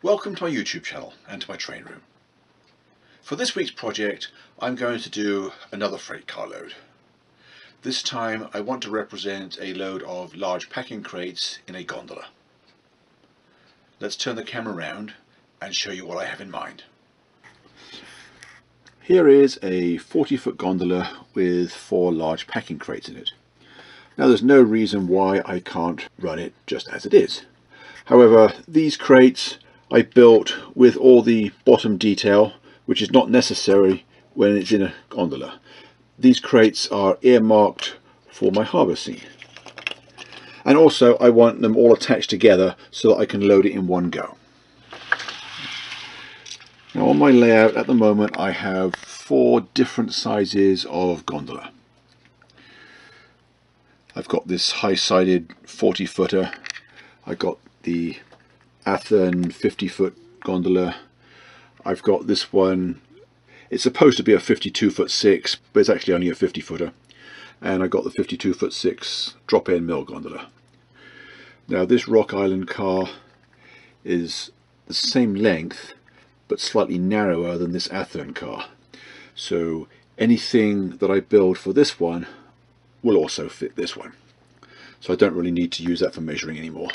Welcome to my YouTube channel and to my train room. For this week's project I'm going to do another freight car load. This time I want to represent a load of large packing crates in a gondola. Let's turn the camera around and show you what I have in mind. Here is a 40 foot gondola with four large packing crates in it. Now there's no reason why I can't run it just as it is. However, these crates I built with all the bottom detail, which is not necessary when it's in a gondola. These crates are earmarked for my scene. And also I want them all attached together so that I can load it in one go. Now on my layout at the moment I have four different sizes of gondola. I've got this high-sided 40 footer. I've got the Athearn 50 foot gondola. I've got this one. It's supposed to be a 52 foot 6, but it's actually only a 50 footer. And I got the 52 foot 6 drop-in mill gondola. Now this Rock Island car is the same length, but slightly narrower than this Athearn car. So anything that I build for this one will also fit this one. So I don't really need to use that for measuring anymore.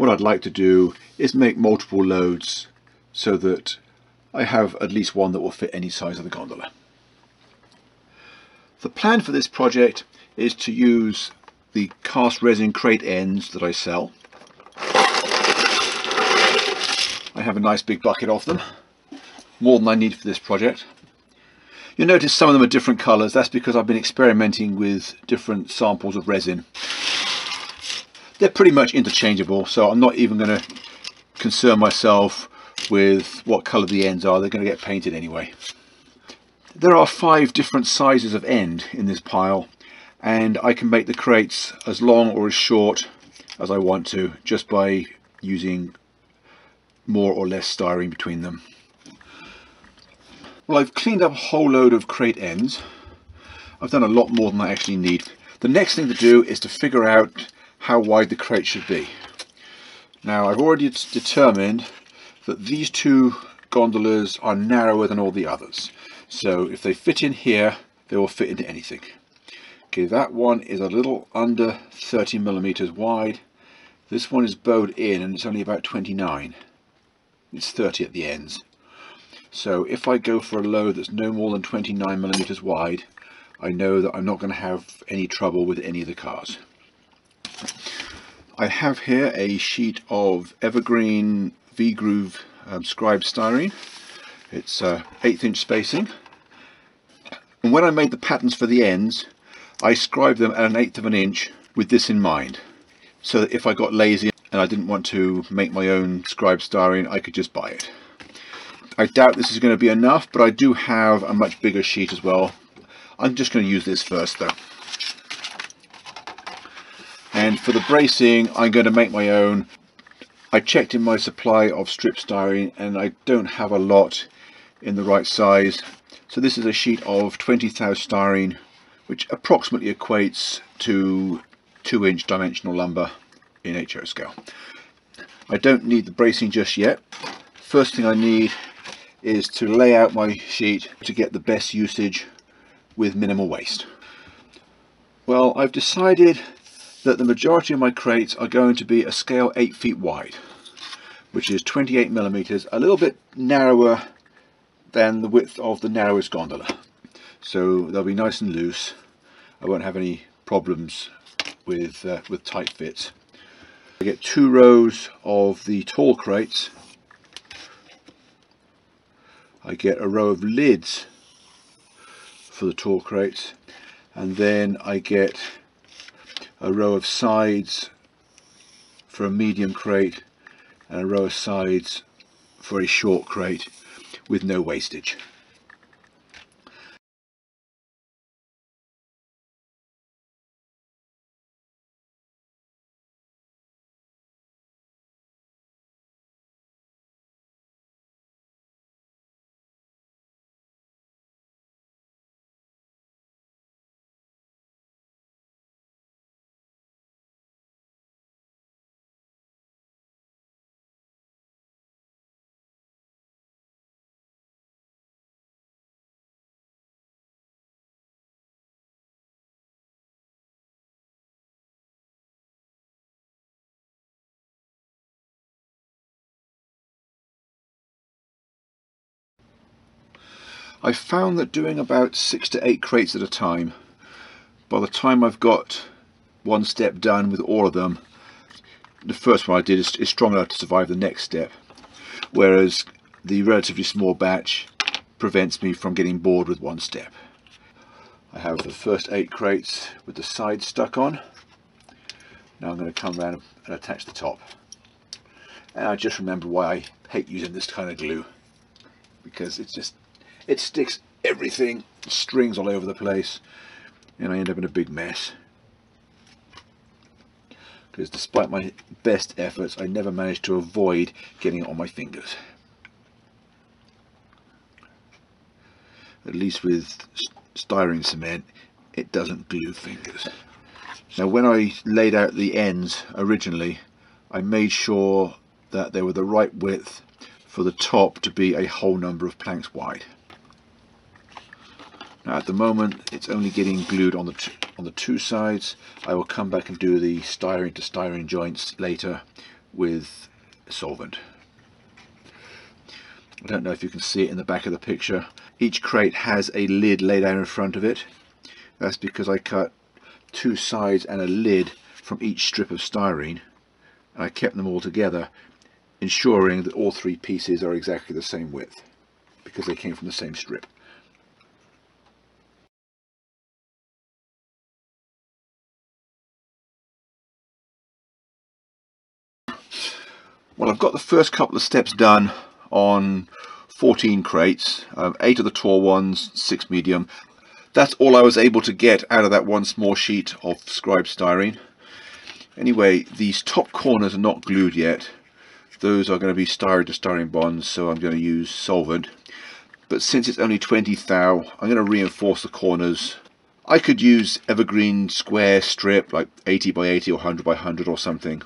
What I'd like to do is make multiple loads so that I have at least one that will fit any size of the gondola. The plan for this project is to use the cast resin crate ends that I sell. I have a nice big bucket of them, more than I need for this project. You'll notice some of them are different colours. That's because I've been experimenting with different samples of resin. They're pretty much interchangeable, so I'm not even going to concern myself with what colour the ends are. They're going to get painted anyway. There are five different sizes of end in this pile, and I can make the crates as long or as short as I want to just by using more or less styrene between them. Well, I've cleaned up a whole load of crate ends. I've done a lot more than I actually need. The next thing to do is to figure out how wide the crate should be. Now, I've already determined that these two gondolas are narrower than all the others. So if they fit in here, they will fit into anything. Okay, that one is a little under 30 millimeters wide. This one is bowed in and it's only about 29. It's 30 at the ends. So if I go for a load that's no more than 29 millimeters wide, I know that I'm not going to have any trouble with any of the cars. I have here a sheet of Evergreen V-Groove um, scribe styrene. It's uh, eighth inch spacing. And when I made the patterns for the ends, I scribed them at an eighth of an inch with this in mind. So that if I got lazy and I didn't want to make my own scribe styrene, I could just buy it. I doubt this is going to be enough, but I do have a much bigger sheet as well. I'm just going to use this first though. And for the bracing, I'm going to make my own. I checked in my supply of strip styrene and I don't have a lot in the right size. So this is a sheet of 20 thou styrene, which approximately equates to 2 inch dimensional lumber in HO scale. I don't need the bracing just yet. First thing I need is to lay out my sheet to get the best usage with minimal waste. Well, I've decided that the majority of my crates are going to be a scale 8 feet wide, which is 28 millimeters, a little bit narrower than the width of the narrowest gondola. So they'll be nice and loose. I won't have any problems with, uh, with tight fits. I get two rows of the tall crates I get a row of lids for the tall crates and then I get a row of sides for a medium crate and a row of sides for a short crate with no wastage. I found that doing about six to eight crates at a time, by the time I've got one step done with all of them, the first one I did is, is strong enough to survive the next step, whereas the relatively small batch prevents me from getting bored with one step. I have the first eight crates with the sides stuck on. Now I'm going to come around and attach the top. And I just remember why I hate using this kind of glue because it's just it sticks everything strings all over the place and I end up in a big mess. Because despite my best efforts I never managed to avoid getting it on my fingers. At least with styrene cement it doesn't glue fingers. Now when I laid out the ends originally I made sure that they were the right width for the top to be a whole number of planks wide now at the moment it's only getting glued on the on the two sides. I will come back and do the styrene to styrene joints later with solvent. I don't know if you can see it in the back of the picture. Each crate has a lid laid out in front of it. That's because I cut two sides and a lid from each strip of styrene and I kept them all together ensuring that all three pieces are exactly the same width because they came from the same strip. Well, I've got the first couple of steps done on 14 crates, um, 8 of the tall ones, 6 medium. That's all I was able to get out of that one small sheet of scribe styrene. Anyway, these top corners are not glued yet. Those are going to be styrene to styrene bonds, so I'm going to use solvent. But since it's only 20 thou, I'm going to reinforce the corners. I could use evergreen square strip, like 80 by 80 or 100 by 100 or something,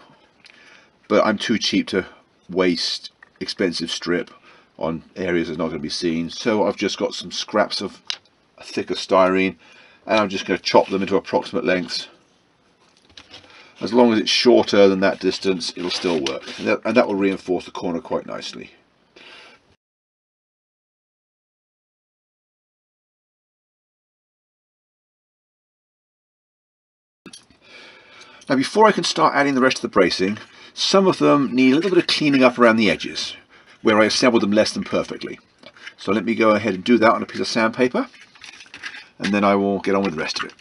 but I'm too cheap to waste expensive strip on areas that's not going to be seen. So I've just got some scraps of thicker styrene and I'm just going to chop them into approximate lengths. As long as it's shorter than that distance it'll still work. And that, and that will reinforce the corner quite nicely. Now before I can start adding the rest of the bracing, some of them need a little bit of cleaning up around the edges, where I assembled them less than perfectly. So let me go ahead and do that on a piece of sandpaper, and then I will get on with the rest of it.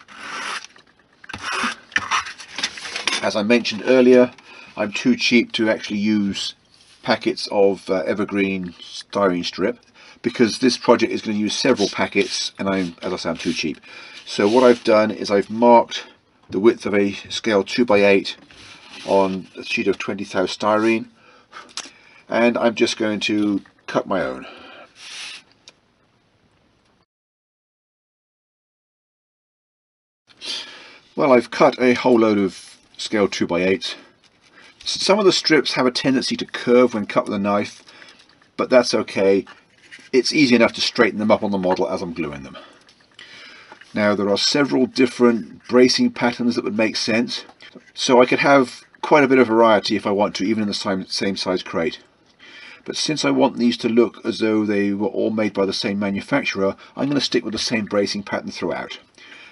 As I mentioned earlier, I'm too cheap to actually use packets of uh, evergreen styrene strip because this project is going to use several packets and I'm, as I say, I'm too cheap. So what I've done is I've marked the width of a scale 2x8 on a sheet of 20 thou styrene and I'm just going to cut my own. Well I've cut a whole load of scale 2x8. Some of the strips have a tendency to curve when cut with a knife but that's okay. It's easy enough to straighten them up on the model as I'm gluing them. Now there are several different bracing patterns that would make sense. So I could have quite a bit of variety if I want to, even in the same, same size crate. But since I want these to look as though they were all made by the same manufacturer, I'm going to stick with the same bracing pattern throughout.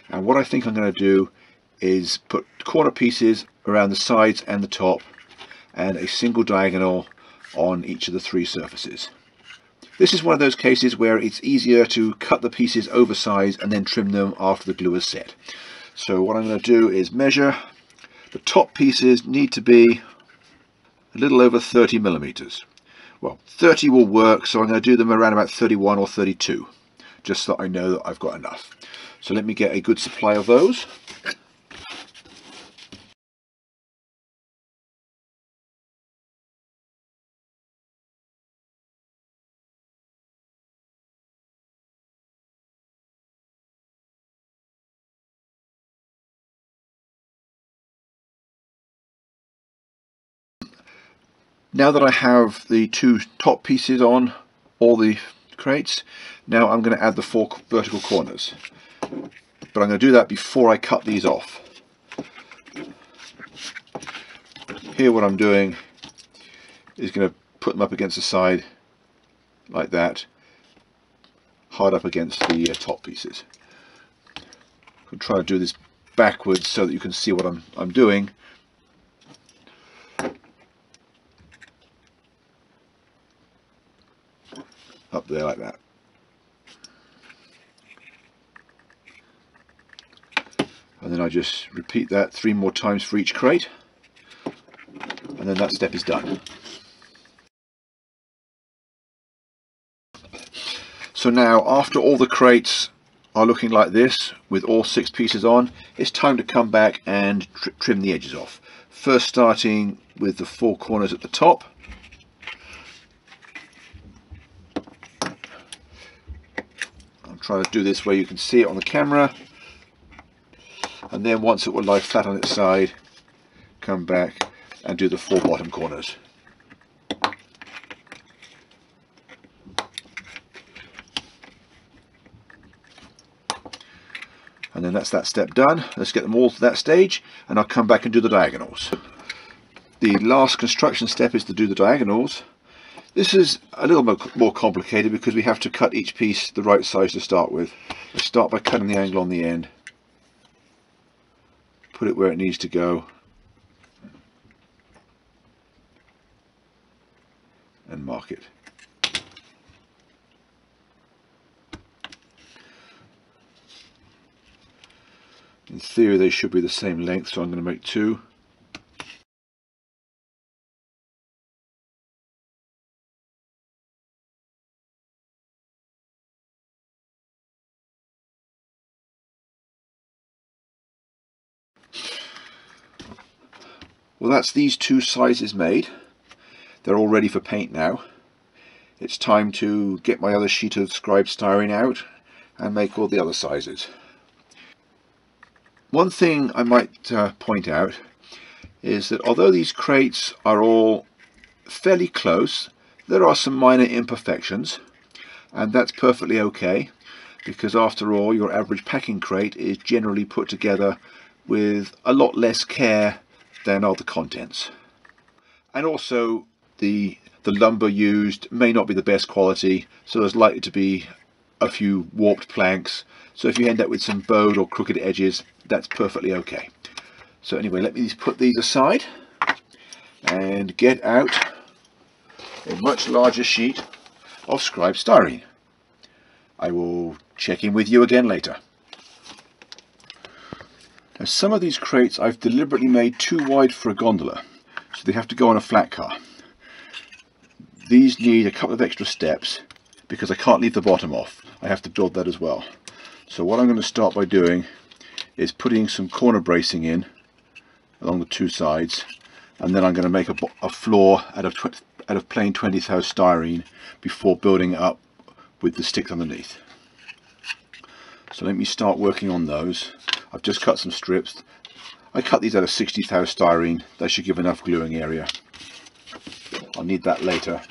And what I think I'm going to do is put corner pieces around the sides and the top and a single diagonal on each of the three surfaces. This is one of those cases where it's easier to cut the pieces oversized and then trim them after the glue is set. So what I'm going to do is measure the top pieces need to be a little over 30 millimeters. Well, 30 will work, so I'm going to do them around about 31 or 32, just so I know that I've got enough. So let me get a good supply of those. Now that I have the two top pieces on all the crates, now I'm going to add the four vertical corners. But I'm going to do that before I cut these off. Here what I'm doing is going to put them up against the side like that. hard up against the uh, top pieces. I'll try to do this backwards so that you can see what I'm, I'm doing. There like that. And then I just repeat that three more times for each crate. And then that step is done. So now after all the crates are looking like this with all six pieces on it's time to come back and tr trim the edges off first starting with the four corners at the top to do this where you can see it on the camera. And then once it will lie flat on its side come back and do the four bottom corners. And then that's that step done. Let's get them all to that stage and I'll come back and do the diagonals. The last construction step is to do the diagonals this is a little bit more complicated because we have to cut each piece the right size to start with. Let's start by cutting the angle on the end. Put it where it needs to go. And mark it. In theory they should be the same length so I'm going to make two. Well that's these two sizes made. They're all ready for paint now. It's time to get my other sheet of scribe styrene out and make all the other sizes. One thing I might uh, point out is that although these crates are all fairly close, there are some minor imperfections and that's perfectly okay because after all your average packing crate is generally put together with a lot less care than are the contents. And also the the lumber used may not be the best quality so there's likely to be a few warped planks so if you end up with some bowed or crooked edges that's perfectly okay. So anyway, let me just put these aside and get out a much larger sheet of scribe styrene. I will check in with you again later. Now some of these crates I've deliberately made too wide for a gondola, so they have to go on a flat car. These need a couple of extra steps because I can't leave the bottom off. I have to build that as well. So what I'm going to start by doing is putting some corner bracing in along the two sides and then I'm going to make a, a floor out of, out of plain 20 thou styrene before building up with the sticks underneath. So let me start working on those. I've just cut some strips. I cut these out of 60 thou styrene. That should give enough gluing area. I'll need that later.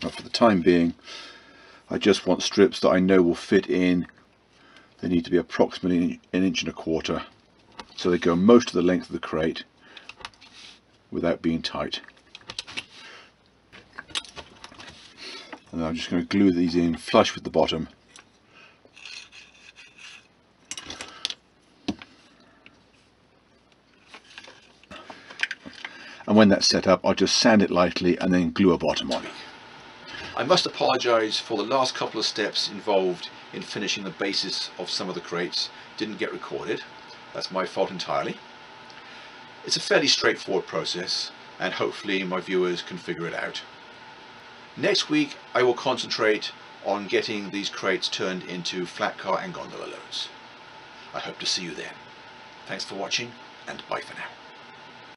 But for the time being, I just want strips that I know will fit in they need to be approximately an inch and a quarter so they go most of the length of the crate without being tight. And I'm just going to glue these in flush with the bottom when that's set up I'll just sand it lightly and then glue a bottom on it. I must apologise for the last couple of steps involved in finishing the basis of some of the crates didn't get recorded. That's my fault entirely. It's a fairly straightforward process and hopefully my viewers can figure it out. Next week I will concentrate on getting these crates turned into flat car and gondola loads. I hope to see you then. Thanks for watching and bye for now.